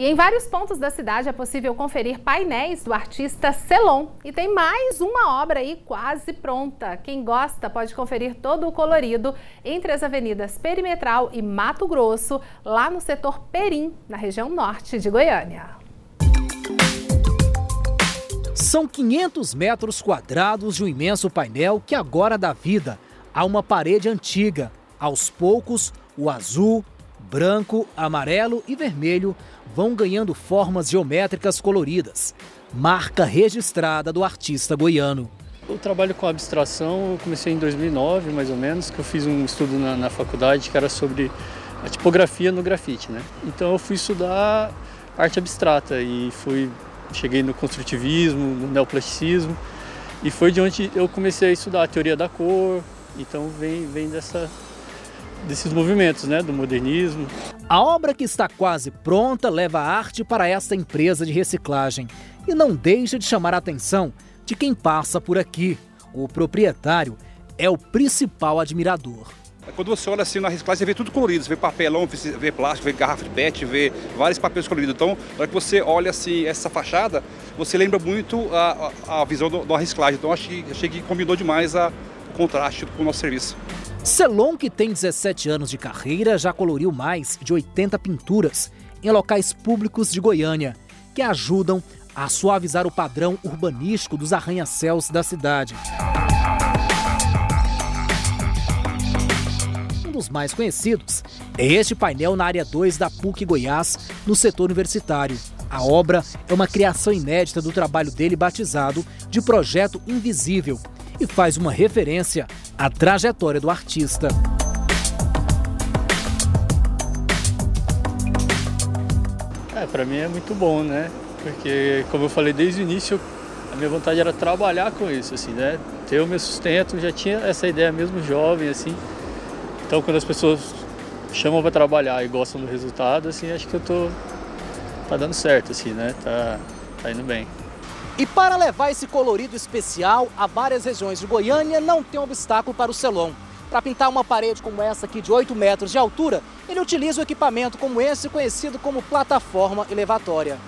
E em vários pontos da cidade é possível conferir painéis do artista Celon. E tem mais uma obra aí quase pronta. Quem gosta pode conferir todo o colorido entre as avenidas Perimetral e Mato Grosso, lá no setor Perim, na região norte de Goiânia. São 500 metros quadrados de um imenso painel que agora dá vida a uma parede antiga. Aos poucos, o azul, branco, amarelo e vermelho vão ganhando formas geométricas coloridas, marca registrada do artista goiano. Eu trabalho com abstração, eu comecei em 2009, mais ou menos, que eu fiz um estudo na, na faculdade que era sobre a tipografia no grafite, né? Então eu fui estudar arte abstrata e fui cheguei no construtivismo, no neoplasticismo e foi de onde eu comecei a estudar a teoria da cor. Então vem vem dessa desses movimentos, né, do modernismo. A obra que está quase pronta leva a arte para esta empresa de reciclagem e não deixa de chamar a atenção de quem passa por aqui. O proprietário é o principal admirador. Quando você olha assim na reciclagem, você vê tudo colorido, você vê papelão, você vê plástico, vê garrafa de pet, vê vários papéis coloridos. Então, na hora que você olha assim essa fachada, você lembra muito a, a, a visão da reciclagem. Então, achei, achei que combinou demais a, o contraste com o nosso serviço. Celon, que tem 17 anos de carreira, já coloriu mais de 80 pinturas em locais públicos de Goiânia, que ajudam a suavizar o padrão urbanístico dos arranha-céus da cidade. Um dos mais conhecidos é este painel na área 2 da PUC Goiás, no setor universitário. A obra é uma criação inédita do trabalho dele batizado de Projeto Invisível e faz uma referência à trajetória do artista. É, para mim é muito bom, né? Porque, como eu falei desde o início, a minha vontade era trabalhar com isso, assim, né? Ter o meu sustento, já tinha essa ideia mesmo jovem, assim. Então, quando as pessoas chamam para trabalhar e gostam do resultado, assim, acho que eu tô tá dando certo, assim, né? Tá, tá indo bem. E para levar esse colorido especial a várias regiões de Goiânia, não tem obstáculo para o Celon. Para pintar uma parede como essa aqui de 8 metros de altura, ele utiliza um equipamento como esse, conhecido como plataforma elevatória.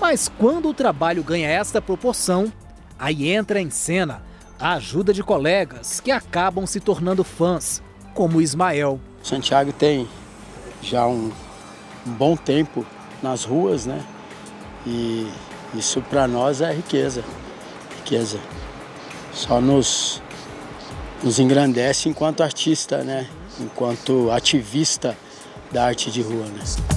Mas quando o trabalho ganha esta proporção, aí entra em cena a ajuda de colegas que acabam se tornando fãs, como Ismael. Santiago tem já um, um bom tempo nas ruas, né? E isso para nós é riqueza. Riqueza. Só nos, nos engrandece enquanto artista, né? Enquanto ativista da arte de rua, né?